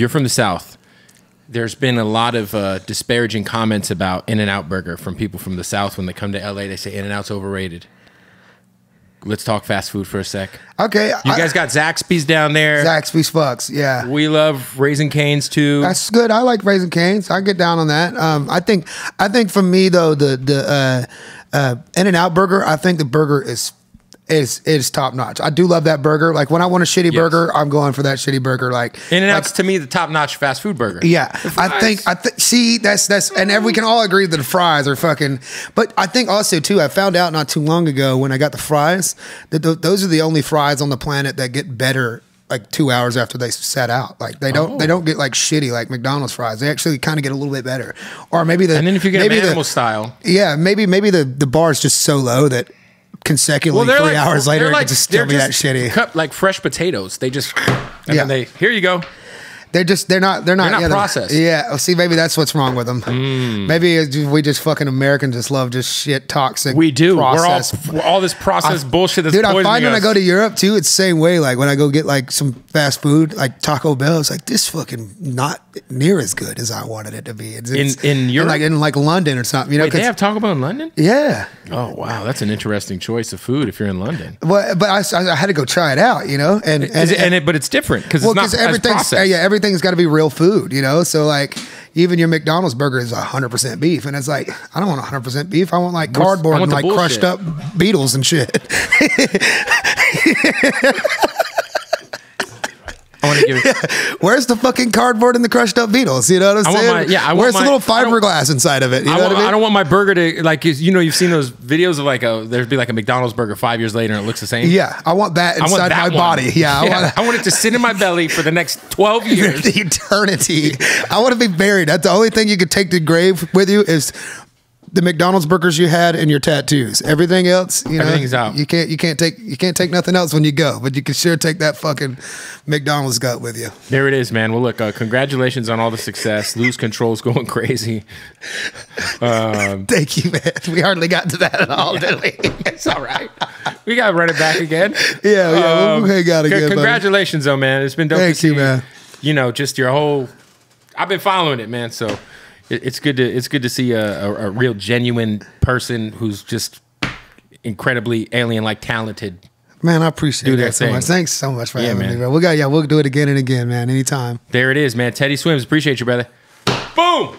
You're from the South. There's been a lot of uh, disparaging comments about In-N-Out Burger from people from the South when they come to LA. They say In-N-Out's overrated. Let's talk fast food for a sec. Okay, You guys got Zaxby's down there. Zaxby's fucks. Yeah, We love Raising Cane's too. That's good. I like Raising Cane's. I get down on that. Um, I think I think for me though the the uh, uh, In-N-Out burger. I think the burger is is is top notch. I do love that burger. Like when I want a shitty burger, I'm going for that shitty burger. Like In and like, Out's to me the top notch fast food burger. Yeah, The I fries. think I think see that's that's and then we can all agree that the fries are fucking. But I think also too, I found out not too long ago when I got the fries that th- those are the only fries on the planet that get better like two hours after they set out. Like they don't they Oh. don't get like shitty like McDonald's fries. They actually kind of get a little bit better. Or maybe the And then if you get maybe them animal the, style, yeah maybe maybe the the bar is just so low that consecutively three hours later they're just still be that shitty. Cut like fresh potatoes. They just and Yeah. then they here you go. They're just they're not they're not, They're not yeah, processed. Yeah, see, maybe that's what's wrong with them. Hmm. Maybe just, we just fucking Americans just love just shit toxic. We do. We're all all this processed bullshit that's Dude, I find when I go to Europe too, it's the same way. Like when I go get like some fast food, like Taco Bell, it's like this fucking not near as good as I wanted it to be. It's, In- it's- in and Europe? like in like London or something. You know, Wait, they have Taco Bell in London? yeah. Oh wow, that's an interesting choice of food if you're in London. Well, but I, I had to go try it out, you know, and and, it- and it, but it's different because well, it's not everything's yeah, everything's got to be real food, you know. So like, even your McDonald's burger is hundred percent beef, and it's like I don't want hundred percent beef. I want like cardboard want and like crushed up beetles and shit. I want to give it. Where's the fucking cardboard and the crushed up beetles? You know what I'm I saying? my- yeah, I Where's my- the little fiberglass inside of it? You I, know want, what I mean? I don't want my burger to like you know you've seen those videos of like a there'd be like a McDonald's burger five years later and it looks the same. yeah, I want that I want inside that my one. body. Yeah, I want I want it to sit in my belly for the next twelve years. eternity. I want to be buried. That's the only thing you could take to grave with you is the McDonald's burgers you had and your tattoos. Everything else, you know, Everything's out. You can't you can't take you can't take nothing else when you go, but you can sure take that fucking McDonald's gut with you. There it is, man. Well, look, uh, congratulations on all the success. Lose control's going crazy. Thank you, man. We hardly got to that at all, did we? It's all right. We got to run it back again. Yeah, yeah, we'll hang out c- again, buddy. Congratulations, though, man. It's been dope Thank to see you, man. You know, just your whole. I've been following it, man. So it, it's good to it's good to see a, a, a real genuine person who's just incredibly alien like talented. Man, I appreciate Do their that so much. Thanks so much for Yeah, having man. me, bro. We got yeah, we'll do it again and again, man. Anytime. There it is, man. Teddy Swims. Appreciate you, brother. Boom.